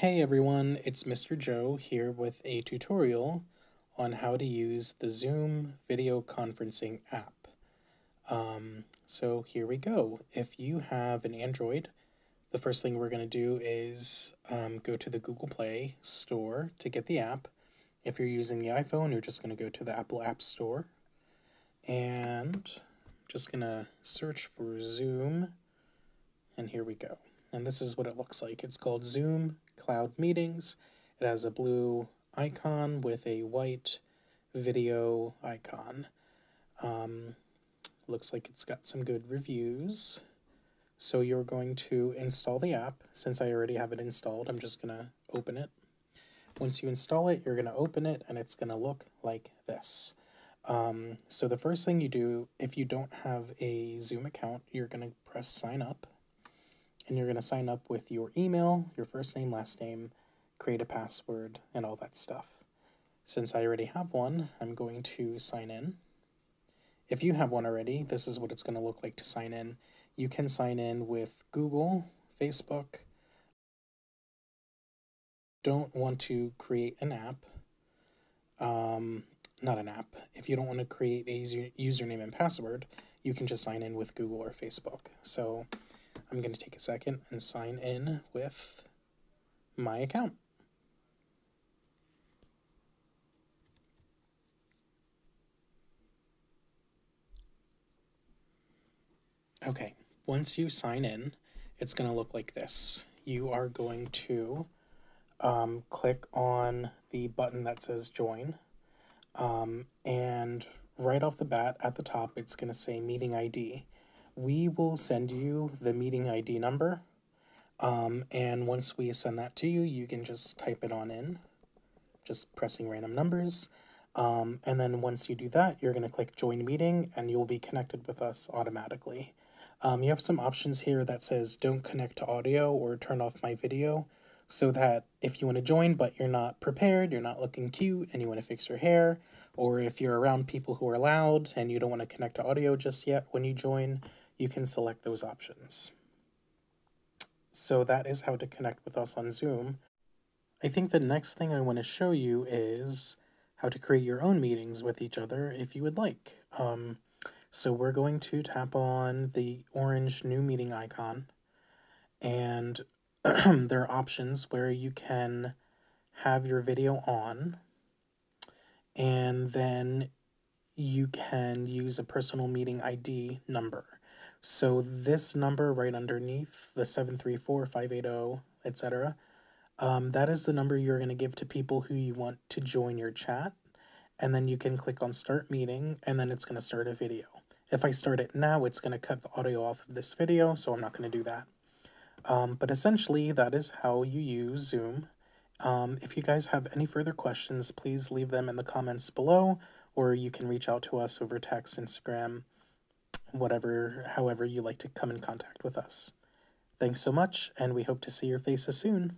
Hey everyone, it's Mr. Joe here with a tutorial on how to use the Zoom video conferencing app. Um, so here we go. If you have an Android, the first thing we're going to do is um, go to the Google Play Store to get the app. If you're using the iPhone, you're just going to go to the Apple App Store and I'm just going to search for Zoom and here we go and this is what it looks like. It's called Zoom Cloud Meetings. It has a blue icon with a white video icon. Um, looks like it's got some good reviews. So you're going to install the app. Since I already have it installed, I'm just going to open it. Once you install it, you're going to open it and it's going to look like this. Um, so the first thing you do, if you don't have a Zoom account, you're going to press sign up and you're going to sign up with your email, your first name, last name, create a password, and all that stuff. Since I already have one, I'm going to sign in. If you have one already, this is what it's going to look like to sign in. You can sign in with Google, Facebook. Don't want to create an app. Um, not an app. If you don't want to create a username and password, you can just sign in with Google or Facebook. So I'm going to take a second and sign in with my account. Okay, once you sign in, it's going to look like this. You are going to um, click on the button that says join. Um, and right off the bat at the top, it's going to say meeting ID we will send you the meeting ID number. Um, and once we send that to you, you can just type it on in, just pressing random numbers. Um, and then once you do that, you're going to click join meeting and you'll be connected with us automatically. Um, you have some options here that says don't connect to audio or turn off my video so that if you want to join but you're not prepared, you're not looking cute, and you want to fix your hair, or if you're around people who are loud and you don't want to connect to audio just yet when you join, you can select those options. So that is how to connect with us on Zoom. I think the next thing I want to show you is how to create your own meetings with each other if you would like. Um, so we're going to tap on the orange new meeting icon and there are options where you can have your video on and then you can use a personal meeting ID number. So this number right underneath, the 734-580, etc., um, that is the number you're going to give to people who you want to join your chat. And then you can click on Start Meeting, and then it's going to start a video. If I start it now, it's going to cut the audio off of this video, so I'm not going to do that. Um, but essentially, that is how you use Zoom. Um, if you guys have any further questions, please leave them in the comments below, or you can reach out to us over text, Instagram, whatever, however you like to come in contact with us. Thanks so much, and we hope to see your faces soon.